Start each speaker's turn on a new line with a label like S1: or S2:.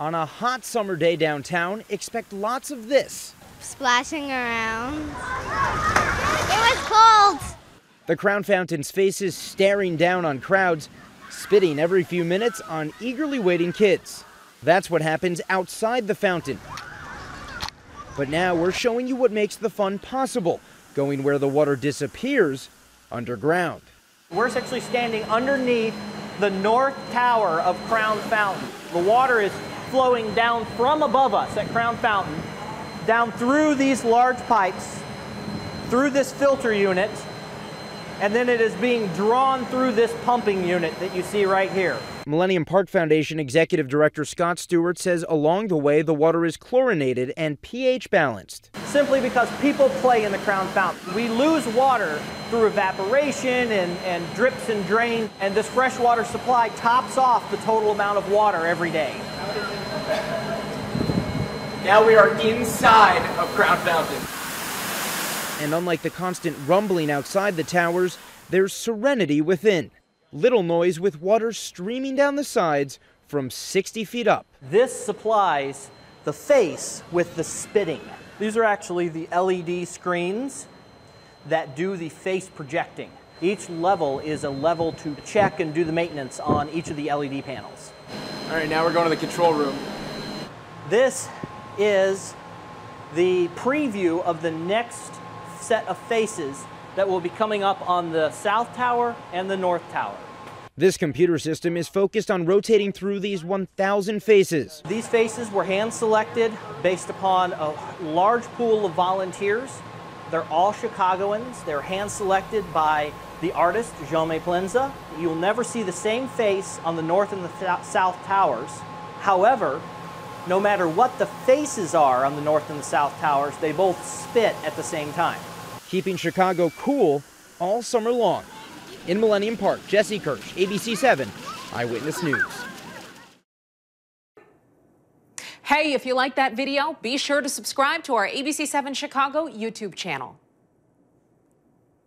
S1: On a hot summer day downtown, expect lots of this.
S2: Splashing around. It was cold.
S1: The Crown Fountain's faces staring down on crowds, spitting every few minutes on eagerly waiting kids. That's what happens outside the fountain. But now we're showing you what makes the fun possible, going where the water disappears underground.
S3: We're actually standing underneath the north tower of Crown Fountain. The water is flowing down from above us at Crown Fountain, down through these large pipes, through this filter unit, and then it is being drawn through this pumping unit that you see right here.
S1: Millennium Park Foundation Executive Director Scott Stewart says along the way the water is chlorinated and pH balanced.
S3: Simply because people play in the Crown Fountain. We lose water through evaporation and, and drips and drain, and this freshwater supply tops off the total amount of water every day.
S4: Now we are inside of Crown Fountain.
S1: And unlike the constant rumbling outside the towers, there's serenity within. Little noise with water streaming down the sides from 60 feet up.
S3: This supplies the face with the spitting. These are actually the LED screens that do the face projecting. Each level is a level to check and do the maintenance on each of the LED panels.
S4: All right, now we're going to the control room.
S3: This is the preview of the next set of faces that will be coming up on the South Tower and the North Tower.
S1: This computer system is focused on rotating through these 1,000 faces.
S3: These faces were hand selected based upon a large pool of volunteers. They're all Chicagoans. They're hand selected by the artist, Jaume Plensa. You'll never see the same face on the North and the South Towers. However, no matter what the faces are on the North and the South Towers, they both spit at the same time
S1: keeping Chicago cool all summer long. In Millennium Park, Jesse Kirsch, ABC 7 Eyewitness News.
S5: Hey, if you like that video, be sure to subscribe to our ABC7 Chicago YouTube channel.